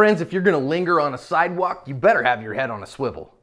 Friends, if you're gonna linger on a sidewalk, you better have your head on a swivel.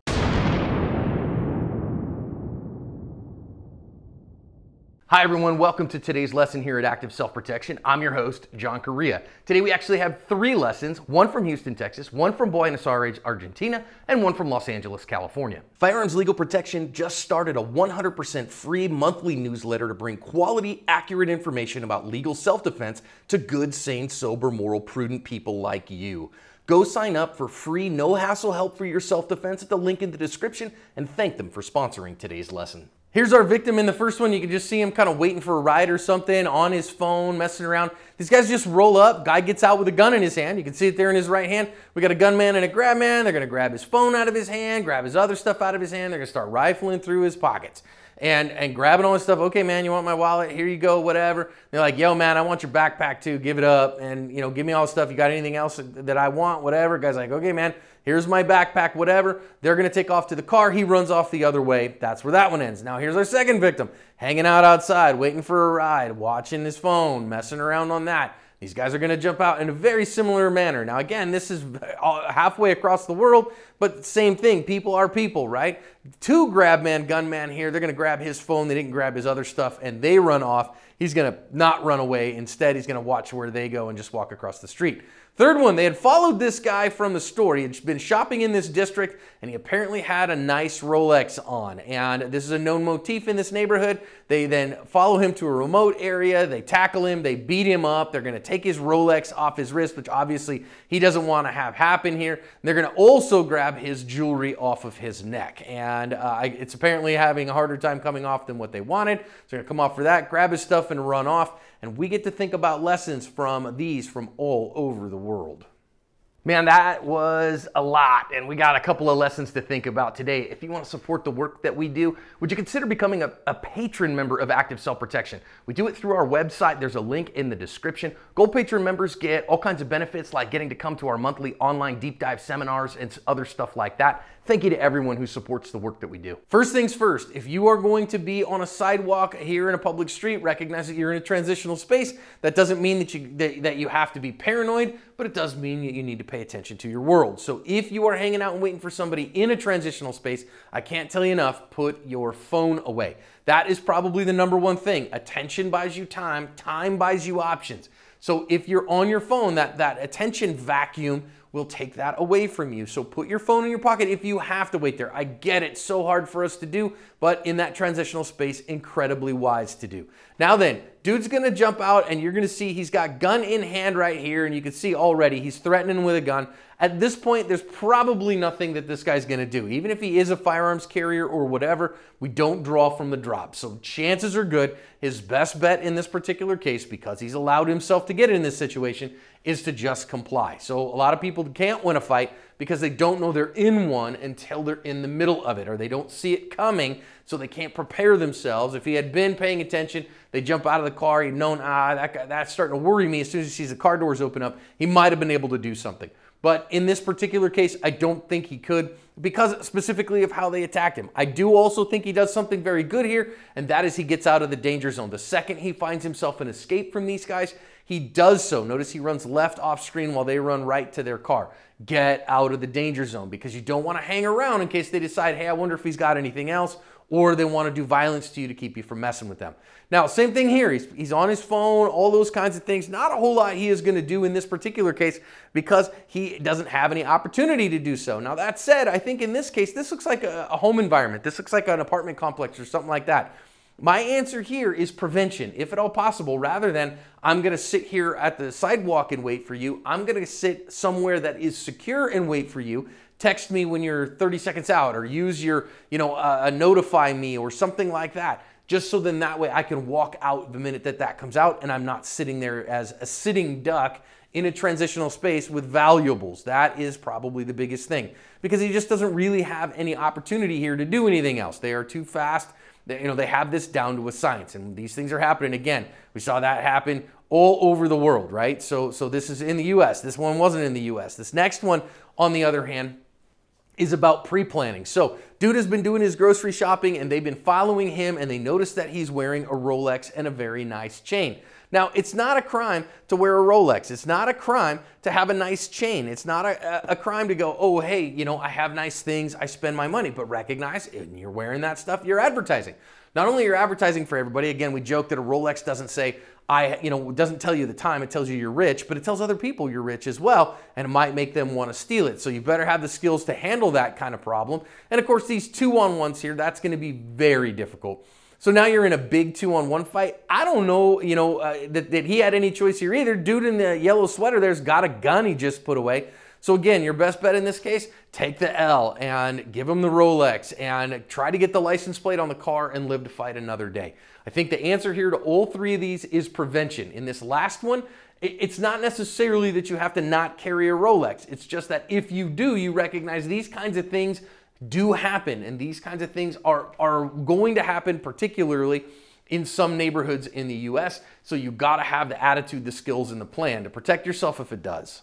Hi everyone, welcome to today's lesson here at Active Self Protection. I'm your host, John Correia. Today we actually have three lessons, one from Houston, Texas, one from Buenos Aires, Argentina, and one from Los Angeles, California. Firearms Legal Protection just started a 100% free monthly newsletter to bring quality, accurate information about legal self-defense to good, sane, sober, moral, prudent people like you. Go sign up for free, no hassle help for your self defense at the link in the description and thank them for sponsoring today's lesson. Here's our victim in the first one. You can just see him kind of waiting for a ride or something on his phone, messing around. These guys just roll up. Guy gets out with a gun in his hand. You can see it there in his right hand. We got a gunman and a grab man. They're going to grab his phone out of his hand, grab his other stuff out of his hand. They're going to start rifling through his pockets and and grabbing all this stuff. Okay, man, you want my wallet? Here you go, whatever. They're like, yo, man, I want your backpack too. Give it up, and you know, give me all the stuff. You got anything else that I want? Whatever. Guy's like, okay, man, here's my backpack, whatever. They're gonna take off to the car. He runs off the other way. That's where that one ends. Now here's our second victim, hanging out outside, waiting for a ride, watching his phone, messing around on that. These guys are going to jump out in a very similar manner. Now, again, this is uh, halfway across the world, but same thing. People are people, right? Two grab man, gunman here. They're going to grab his phone. They didn't grab his other stuff, and they run off. He's going to not run away. Instead, he's going to watch where they go and just walk across the street. Third one, they had followed this guy from the store. He had been shopping in this district and he apparently had a nice Rolex on. And this is a known motif in this neighborhood. They then follow him to a remote area. They tackle him. They beat him up. They're going to take his Rolex off his wrist, which obviously he doesn't want to have happen here. They're going to also grab his jewelry off of his neck. And uh, it's apparently having a harder time coming off than what they wanted. So they're going to come off for that, grab his stuff and run off. And we get to think about lessons from these from all over the world world. Man, that was a lot, and we got a couple of lessons to think about today. If you want to support the work that we do, would you consider becoming a, a patron member of Active Self Protection? We do it through our website. There's a link in the description. Gold patron members get all kinds of benefits like getting to come to our monthly online deep dive seminars and other stuff like that. Thank you to everyone who supports the work that we do. First things first, if you are going to be on a sidewalk here in a public street, recognize that you're in a transitional space. That doesn't mean that you, that, that you have to be paranoid, but it does mean that you need to pay attention to your world. So if you are hanging out and waiting for somebody in a transitional space, I can't tell you enough, put your phone away. That is probably the number one thing. Attention buys you time, time buys you options. So if you're on your phone, that, that attention vacuum will take that away from you. So put your phone in your pocket if you have to wait there. I get it, so hard for us to do, but in that transitional space, incredibly wise to do. Now then, dude's gonna jump out and you're gonna see he's got gun in hand right here and you can see already he's threatening with a gun. At this point, there's probably nothing that this guy's gonna do. Even if he is a firearms carrier or whatever, we don't draw from the drop. So chances are good. His best bet in this particular case, because he's allowed himself to get in this situation, is to just comply. So a lot of people can't win a fight because they don't know they're in one until they're in the middle of it or they don't see it coming so they can't prepare themselves. If he had been paying attention, they jump out of the car, he'd known, ah, that guy, that's starting to worry me. As soon as he sees the car doors open up, he might have been able to do something. But in this particular case, I don't think he could because specifically of how they attacked him. I do also think he does something very good here, and that is he gets out of the danger zone. The second he finds himself an escape from these guys, he does so. Notice he runs left off screen while they run right to their car. Get out of the danger zone because you don't want to hang around in case they decide, hey, I wonder if he's got anything else, or they want to do violence to you to keep you from messing with them. Now, same thing here. He's, he's on his phone, all those kinds of things. Not a whole lot he is going to do in this particular case because he doesn't have any opportunity to do so. Now, that said, I think in this case, this looks like a, a home environment. This looks like an apartment complex or something like that. My answer here is prevention, if at all possible, rather than I'm going to sit here at the sidewalk and wait for you. I'm going to sit somewhere that is secure and wait for you. Text me when you're 30 seconds out or use your, you know, uh, notify me or something like that. Just so then that way I can walk out the minute that that comes out and I'm not sitting there as a sitting duck in a transitional space with valuables. That is probably the biggest thing because he just doesn't really have any opportunity here to do anything else. They are too fast they, you know, they have this down to a science, and these things are happening again. We saw that happen all over the world, right? So, so this is in the U.S. This one wasn't in the U.S. This next one, on the other hand, is about pre-planning. So, dude has been doing his grocery shopping, and they've been following him, and they notice that he's wearing a Rolex and a very nice chain. Now, it's not a crime to wear a Rolex. It's not a crime to have a nice chain. It's not a, a, crime to go, oh, hey, you know, I have nice things, I spend my money. But recognize, and you're wearing that stuff, you're advertising. Not only you're advertising for everybody, again, we joke that a Rolex doesn't say, I, you know, doesn't tell you the time, it tells you you're rich, but it tells other people you're rich as well, and it might make them want to steal it. So you better have the skills to handle that kind of problem. And of course, these two on ones here, that's going to be very difficult. So now you're in a big two on one fight. I don't know, you know, uh, that, that he had any choice here either. Dude in the yellow sweater there's got a gun he just put away. So again, your best bet in this case, take the L and give him the Rolex and try to get the license plate on the car and live to fight another day. I think the answer here to all three of these is prevention. In this last one, it's not necessarily that you have to not carry a Rolex. It's just that if you do, you recognize these kinds of things do happen, and these kinds of things are, are going to happen, particularly in some neighborhoods in the US. So you gotta have the attitude, the skills, and the plan to protect yourself if it does.